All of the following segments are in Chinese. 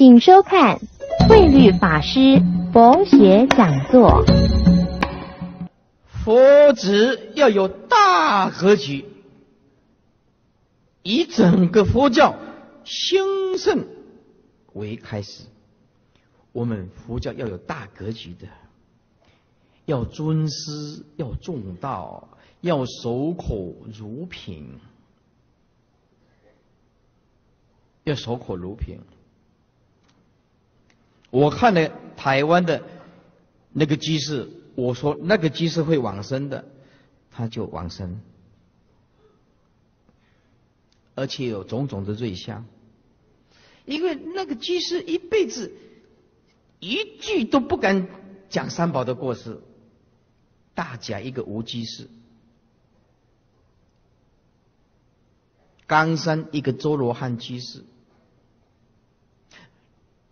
请收看慧律法师佛学讲座。佛子要有大格局，以整个佛教兴盛为开始。我们佛教要有大格局的，要尊师，要重道，要守口如瓶，要守口如瓶。我看了台湾的那个居士，我说那个居士会往生的，他就往生，而且有种种的瑞相，因为那个居士一辈子一句都不敢讲三宝的过失，大假一个无居士，冈山一个周罗汉居士，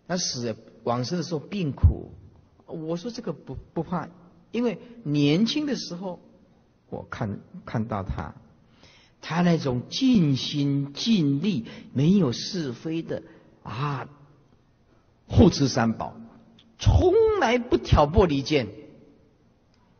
他死。往生的时候病苦，我说这个不不怕，因为年轻的时候我看看到他，他那种尽心尽力、没有是非的啊，护持三宝，从来不挑拨离间，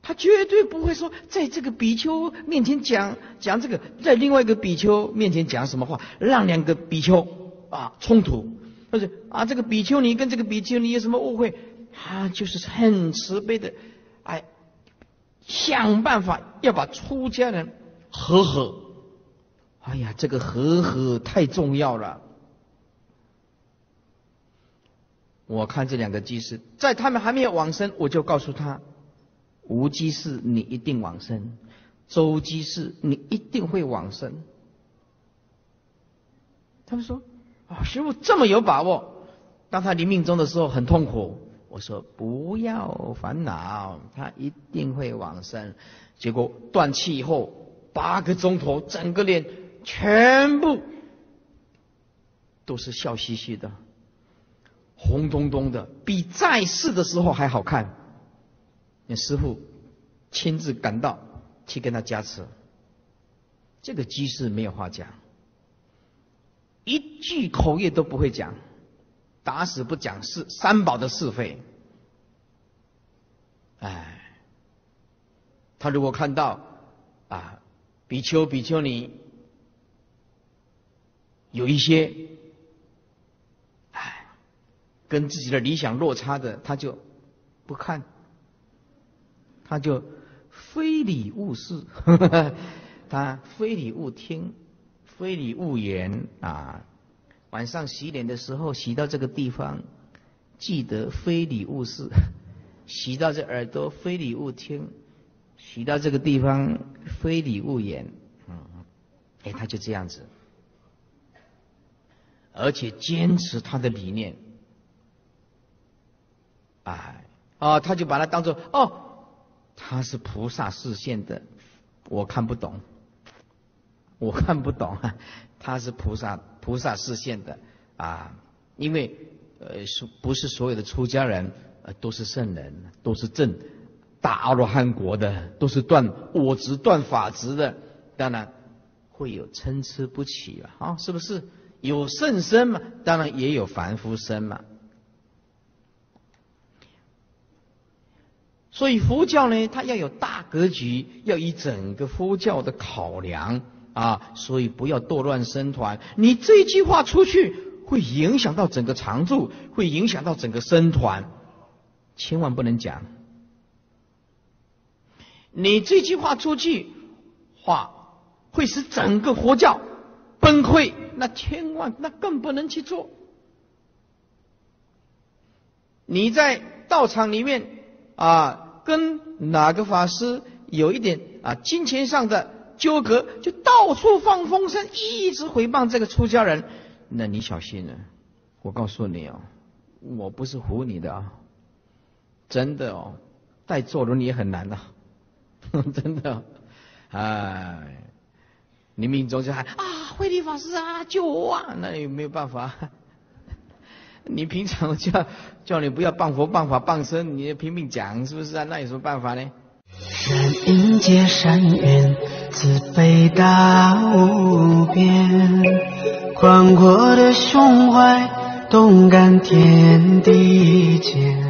他绝对不会说在这个比丘面前讲讲这个，在另外一个比丘面前讲什么话，让两个比丘啊冲突。或者啊，这个比丘尼跟这个比丘尼有什么误会？他就是很慈悲的，哎，想办法要把出家人和和。哎呀，这个和和太重要了。我看这两个居士，在他们还没有往生，我就告诉他：无居士，你一定往生；周居士，你一定会往生。他们说。啊，师傅这么有把握，当他临命终的时候很痛苦。我说不要烦恼，他一定会往生。结果断气以后八个钟头，整个脸全部都是笑嘻嘻的，红彤彤的，比在世的时候还好看。那师傅亲自赶到去跟他加持，这个机士没有话讲。一句口业都不会讲，打死不讲是三宝的是非。哎，他如果看到啊比丘比丘尼有一些哎跟自己的理想落差的，他就不看，他就非礼勿视，他非礼勿听。非礼勿言啊！晚上洗脸的时候，洗到这个地方，记得非礼勿视；洗到这耳朵，非礼勿听；洗到这个地方，非礼勿言。嗯，哎，他就这样子，而且坚持他的理念。哎，哦，他就把它当做哦，他是菩萨视线的，我看不懂。我看不懂啊，他是菩萨菩萨视线的啊，因为呃，是不是所有的出家人呃都是圣人，都是正大阿罗汉国的，都是断我执断法执的，当然会有参差不齐了啊，是不是？有圣身嘛，当然也有凡夫身嘛。所以佛教呢，它要有大格局，要以整个佛教的考量。啊，所以不要堕乱僧团。你这句话出去，会影响到整个常住，会影响到整个僧团，千万不能讲。你这句话出去，话会使整个佛教崩溃，那千万那更不能去做。你在道场里面啊，跟哪个法师有一点啊金钱上的。纠葛就到处放风声，一直回谤这个出家人，那你小心了。我告诉你哦，我不是唬你的啊，真的哦，带坐轮也很难呐，真的。哎，你命中就喊啊，慧理法师啊，救我啊，那也没有办法。你平常叫叫你不要谤佛、谤法、谤僧，你拼命讲，是不是啊？那有什么办法呢？善因结善缘，慈悲大无边，宽阔的胸怀动感天地间。